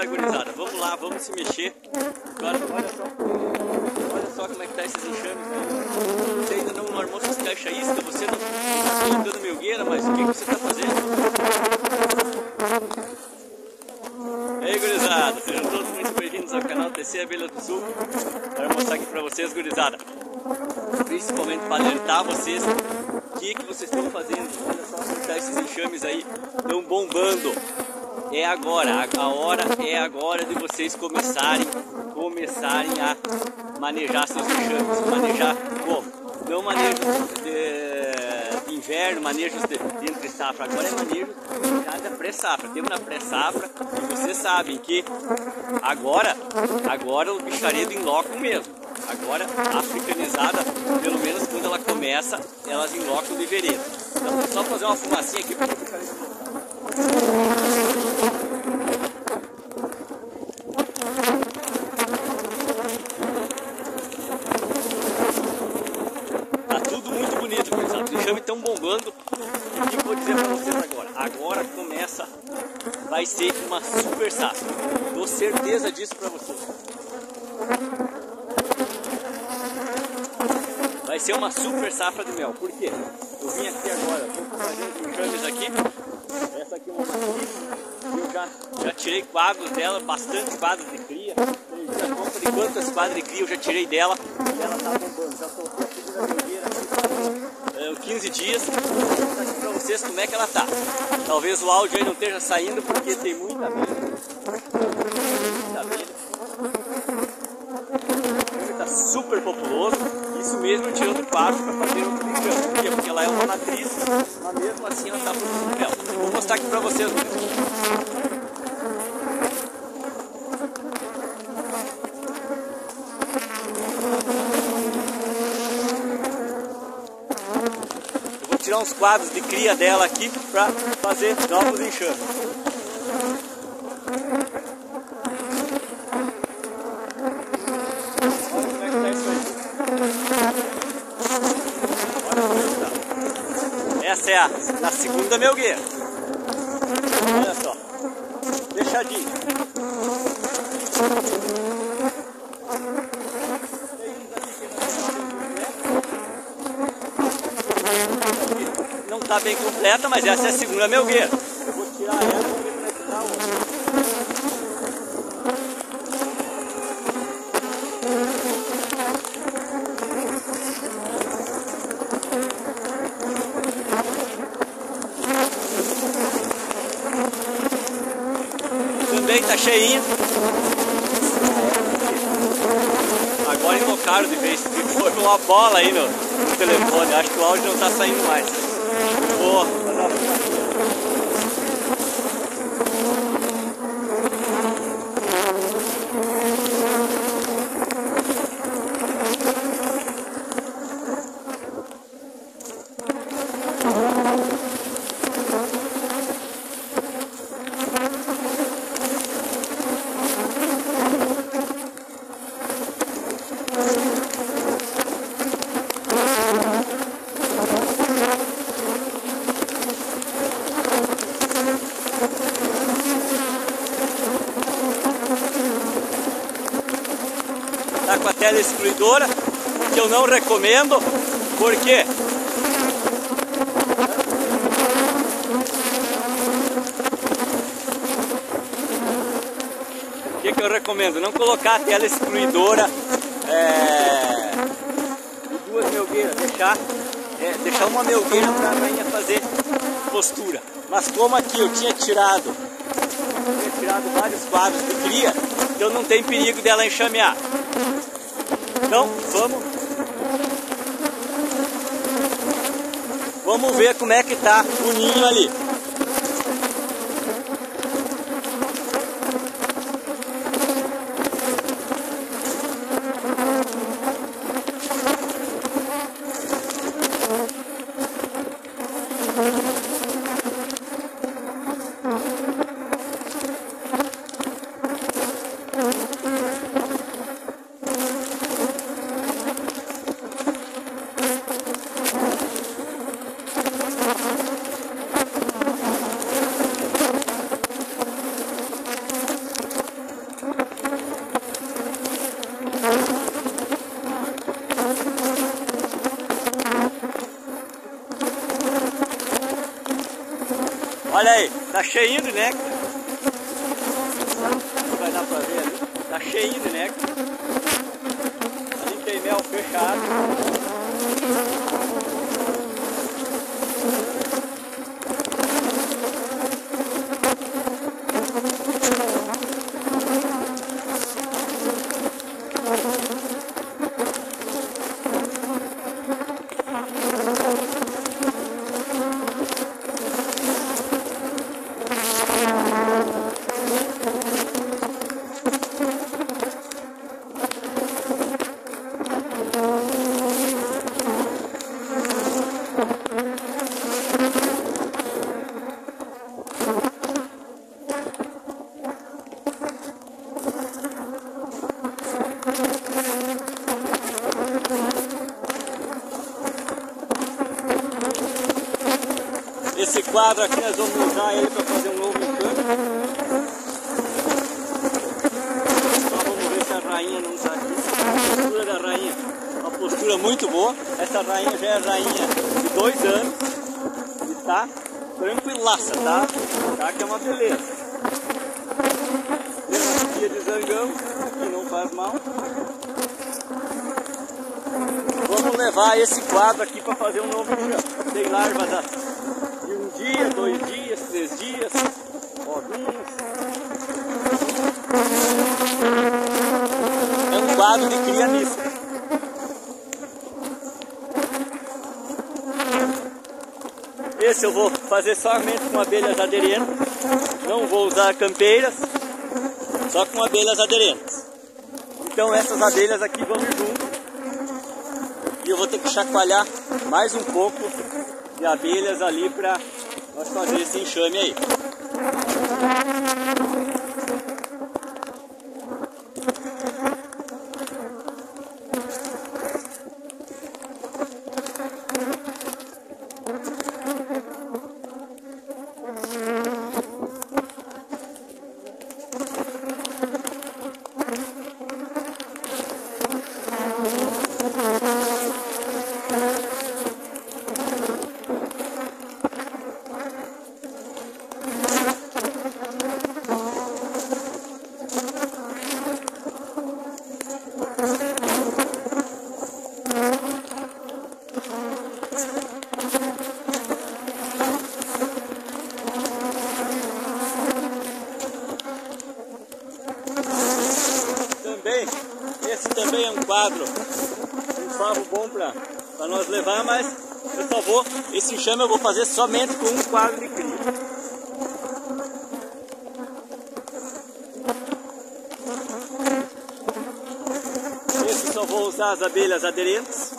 gurizada. Vamos lá, vamos se mexer. Agora, olha só. Olha só como é que tá esses enxames. Você ainda não armou suas caixas isca, você não está colocando milgueira, mas o que, que você está fazendo? E aí, gurizada, sejam todos muito bem-vindos ao canal TC Abelha do Sul. Quero mostrar aqui pra vocês, gurizada. Principalmente para alertar vocês o que, que vocês estão fazendo. Olha só como tá esses enxames aí, estão bombando é agora, a hora é agora de vocês começarem, começarem a manejar seus enxames, manejar? Não manejo de, de inverno, manejos de, entre safra, agora é manejo já da pré-safra, temos na pré-safra e vocês sabem que agora, agora o bicharedo em loco mesmo, agora africanizada, pelo menos quando ela começa, elas enlocam de vereda. Então só fazer uma fumacinha aqui para o bicharedo Tá tudo muito bonito, pessoal. Os enxames estão bombando. E que vou dizer para vocês agora? Agora começa, vai ser uma super safra. Dou certeza disso para vocês. Vai ser uma super safra de mel. Por quê? Eu vim aqui agora, estou fazendo os aqui essa aqui é uma matriz, eu já, já tirei quadros dela, bastante quadros de cria. Já conta de quantas quadros de cria eu já tirei dela e ela tá bombando. Já soltei a segunda vergueira aqui, é, 15 dias. Vou mostrar aqui pra vocês como é que ela tá. Talvez o áudio aí não esteja saindo porque tem muita abelha. Muita abelha. Tá super populoso. Isso mesmo tirando quadros para fazer outro bichão. Porque ela é uma matriz, mas mesmo assim ela tá produzindo mel. Vou mostrar aqui para vocês. Tirar uns quadros de cria dela aqui para fazer novos enxames. Essa é a, segunda melgueira. Olha só. Fechadinho. Está bem completa, mas essa é a segunda melgueira. Eu vou tirar ela e vou ver como é que tá outra. Também tá cheinha. Agora invocaram de vez. Ficou uma bola aí no, telefone. Acho que o áudio não tá saindo mais. Boa. Tá com a tela excluidora, que eu não recomendo, porque o que, que eu recomendo? Não colocar a tela excluidora é, duas melgueiras, deixar, é, deixar uma melgueira para a rainha fazer postura. Mas como aqui eu tinha tirado, eu tinha tirado vários quadros de cria, então não tem perigo dela enxamear. Então, vamos Vamos ver como é que tá o ninho ali. Olha aí, tá cheinho de néctar. Não vai dar pra ver ali. Tá cheinho de néctar. Ali tem mel fechado. Esse quadro aqui nós vamos usar ele para fazer um novo encanto. Só vamos ver se a rainha não está aqui. A postura da rainha, uma postura muito boa. Essa rainha já é rainha de dois anos e tá tranquilaça, tá? Tá que é uma beleza. Temos dia de zangão, que não faz mal. Vamos levar esse quadro aqui para fazer um novo encanto. Tem larva da três dias. É um quadro de cria mista. Esse eu vou fazer somente com abelhas aderentes. Não vou usar campeiras, só com abelhas aderentes. Então essas abelhas aqui vão junto. E eu vou ter que chacoalhar mais um pouco de abelhas ali para nós fazer esse enxame aí. Também, esse também é um quadro, um farro bom para nós levar, mas só vou, esse enxame eu vou fazer somente com um quadro de cria. Esse só vou usar as abelhas aderentes.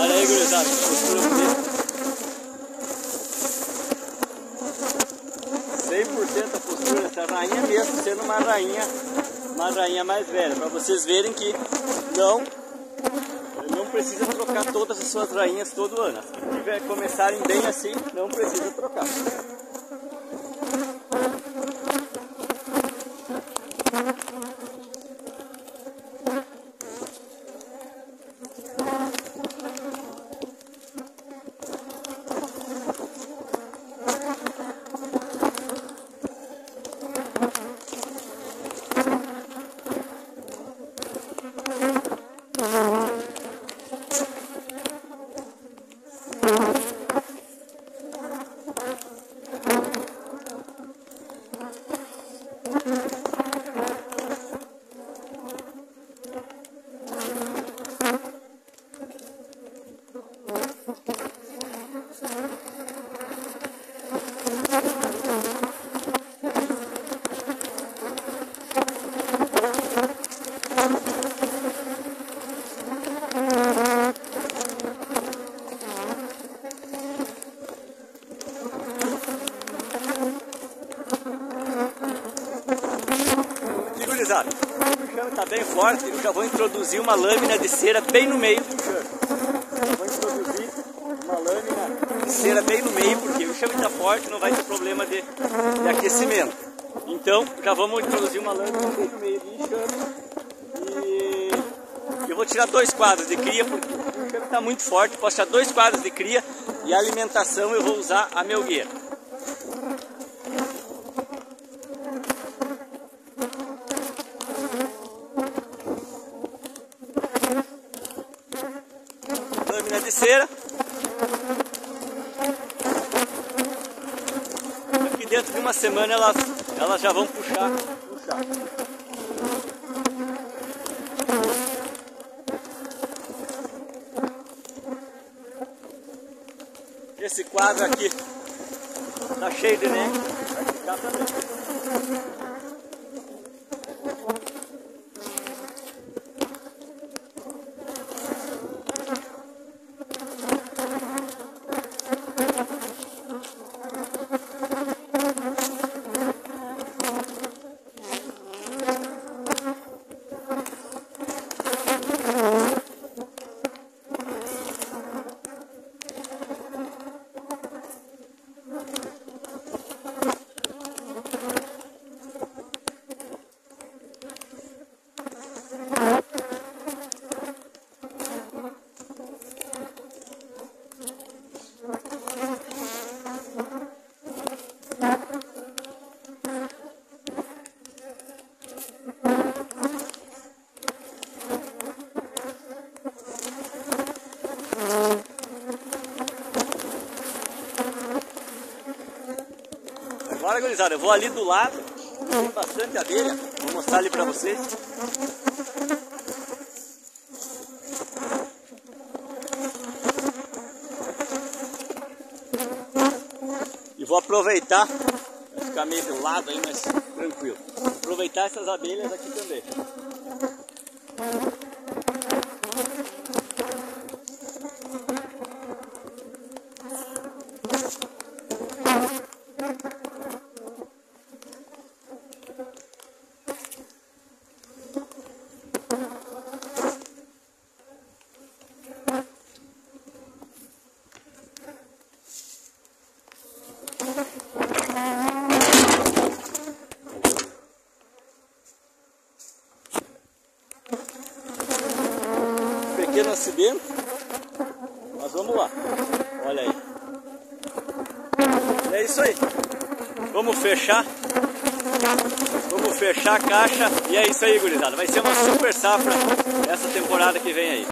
Olha aí, gurizada, postura bonita. 100% a postura dessa sendo uma rainha, uma rainha mais velha, para vocês verem que não, não precisa trocar todas as suas rainhas todo ano. Se tiver, começarem bem assim, não precisa trocar. Bem forte, eu já vou introduzir uma lâmina de cera bem no meio do. Vou introduzir uma lâmina de cera bem no meio, porque o enxame está forte, não vai ter problema de, de aquecimento. Então, já vamos introduzir uma lâmina bem no meio do enxame. E eu vou tirar dois quadros de cria, porque o enxame está muito forte. Posso tirar dois quadros de cria e a alimentação eu vou usar a melgueira. Cera. Aqui dentro de uma semana elas, elas já vão puxar, puxar. Esse quadro aqui tá cheio de neve, vai ficar também. Agora, gurizada, eu vou ali do lado, tem bastante abelha, vou mostrar ali pra vocês. E vou aproveitar, vai ficar meio do lado aí, mas tranquilo. Aproveitar essas abelhas aqui também. Pequeno acidente, mas vamos lá. Olha aí. É isso aí. Vamos fechar. Vamos fechar a caixa. E é isso aí, gurizada. Vai ser uma super safra essa temporada que vem aí.